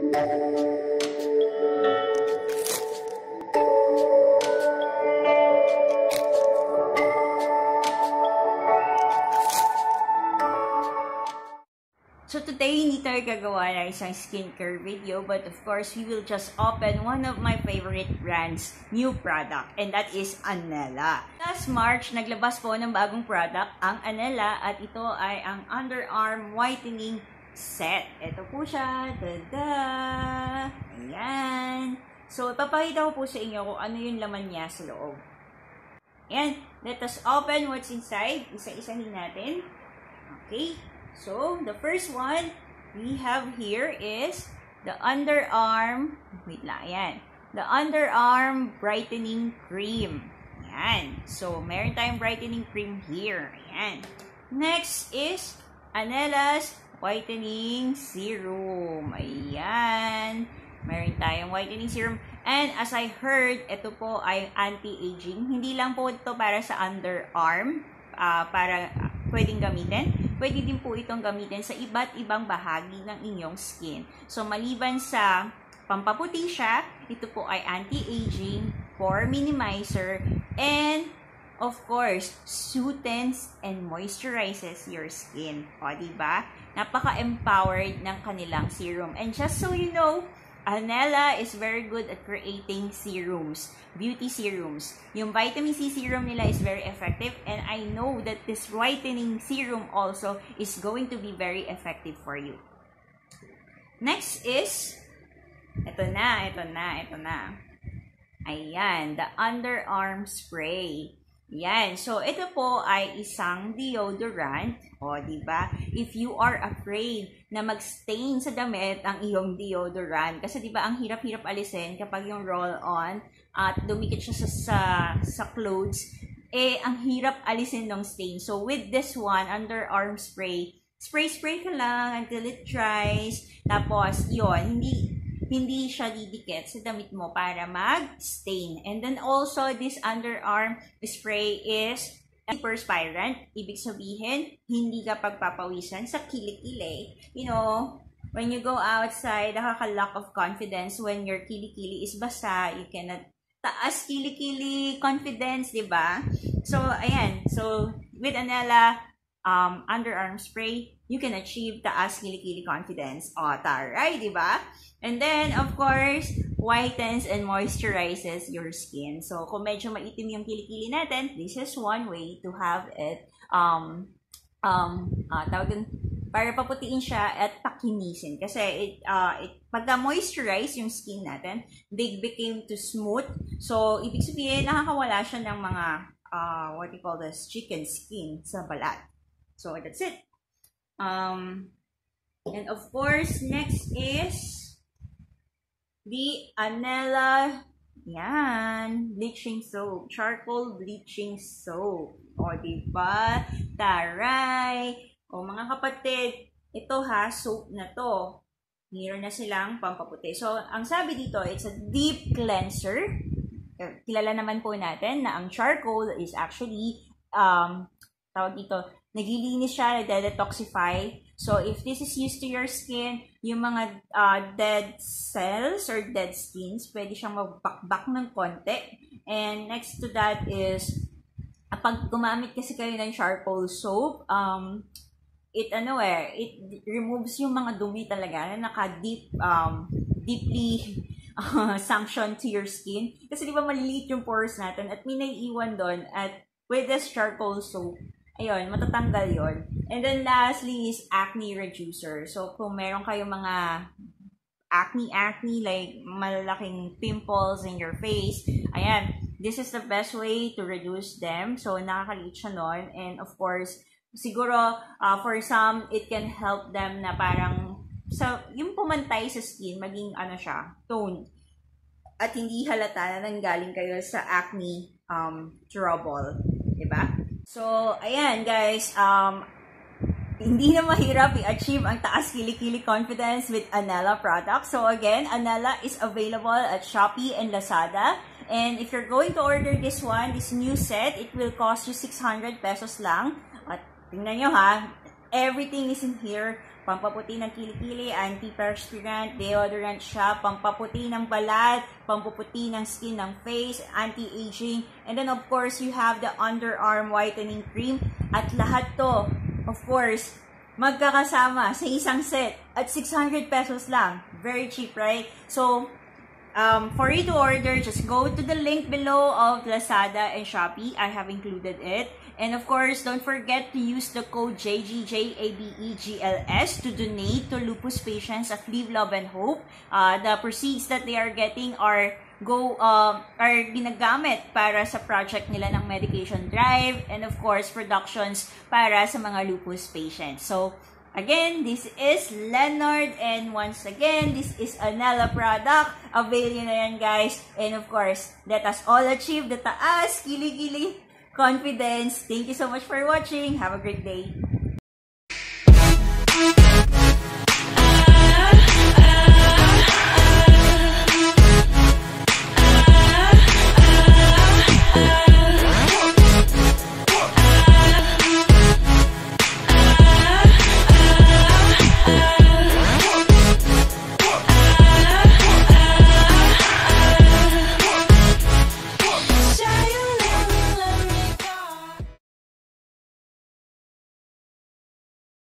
So today, hindi tayo gagawa ng isang skincare video, but of course, we will just open one of my favorite brands, new product, and that is Anela. Last March, naglabas po ng bagong product, ang Anela, at ito ay ang underarm whitening set. Ito po siya. Tada! Ayan. So, ipapakita ko po sa inyo kung ano yung laman niya sa loob. Ayan. Let us open what's inside. Isa-isahin natin. Okay. So, the first one we have here is the underarm, wait lang, ayan. The underarm brightening cream. Ayan. So, meron tayong brightening cream here. Ayan. Next is Anela's whitening serum. Ayan. Meron tayong whitening serum. And as I heard, ito po ay anti-aging. Hindi lang po ito para sa underarm, uh, para pwedeng gamitin pwede din po itong gamitin sa iba't ibang bahagi ng inyong skin. So, maliban sa pampaputi siya, ito po ay anti-aging, pore minimizer, and of course, soothes and moisturizes your skin. O, diba? Napaka-empowered ng kanilang serum. And just so you know, Anela is very good at creating serums, beauty serums. Yung vitamin C serum nila is very effective and I know that this whitening serum also is going to be very effective for you. Next is, ito na, ito na, ito na. Ayan, the underarm spray. Yan. So, ito po ay isang deodorant. O, di ba? If you are afraid na mag-stain sa damit ang iyong deodorant, kasi di ba ang hirap-hirap alisin kapag yung roll-on at dumikit siya sa, sa, sa clothes, eh, ang hirap alisin ng stain. So, with this one, underarm spray, spray-spray ka lang until it dries. Tapos, yon hindi, hindi siya didikit sa damit mo para mag-stain. And then also, this underarm spray is antiperspirant. Ibig sabihin, hindi ka pagpapawisan sa kilikili. You know, when you go outside, nakaka-lack of confidence when your kilikili is basa, you cannot taas kilikili confidence, di ba? So, ayan. So, with Anela um, underarm spray, you can achieve taas kilikili confidence. O, taray, di ba? And then, of course, whitens and moisturizes your skin. So, kung medyo maitim yung kilikili natin, this is one way to have it, um, um, uh, tawag dun, para paputiin siya at pakinisin. Kasi, it, uh, it, pagka moisturize yung skin natin, they became too smooth. So, ibig sabihin, nakakawala siya ng mga, uh, what you call this, chicken skin sa balat. So, that's it. Um, and of course, next is the Anela, yan, bleaching soap. Charcoal bleaching soap. O, diba? Taray! O, mga kapatid, ito ha, soap na to. Meron na silang pampaputi. So, ang sabi dito, it's a deep cleanser. Kilala naman po natin na ang charcoal is actually, um, tawag dito, naglilinis siya, nade-detoxify So, if this is used to your skin, yung mga uh, dead cells or dead skins, pwede siyang magbakbak ng konti. And next to that is, pag gumamit kasi kayo ng charcoal soap, um, it ano eh, it removes yung mga dumi talaga na naka-deep, um, deeply uh, sanction to your skin. Kasi di ba maliliit yung pores natin at may naiiwan doon at with this charcoal soap, ayun, matatanggal yon And then lastly is acne reducer. So kung meron kayong mga acne-acne, like malalaking pimples in your face, ayan, this is the best way to reduce them. So nakakaliit siya nun. And of course, siguro uh, for some, it can help them na parang sa yung pumantay sa skin, maging ano siya, toned. At hindi halata na nanggaling kayo sa acne um, trouble. Diba? So, ayan guys, um, hindi na mahirap i-achieve ang taas kilikili confidence with Anela products. So again, Anela is available at Shopee and Lazada. And if you're going to order this one, this new set, it will cost you 600 pesos lang. At tingnan nyo ha, everything is in here pampaputi ng kilikili, antiperspirant, deodorant siya, pampaputi ng balat, pampaputi ng skin ng face, anti-aging, and then of course, you have the underarm whitening cream, at lahat to, of course, magkakasama sa isang set at 600 pesos lang. Very cheap, right? So, um, for you to order, just go to the link below of Lazada and Shopee. I have included it. And of course, don't forget to use the code JGJABEGLS to donate to lupus patients of Live, Love, and Hope. Uh, the proceeds that they are getting are go uh, are ginagamit para sa project nila ng medication drive and of course productions para sa mga lupus patients. So, Again, this is Leonard and once again, this is Anela product. Avail nyo na yan guys. And of course, let us all achieve the taas, kili-kili confidence. Thank you so much for watching. Have a great day.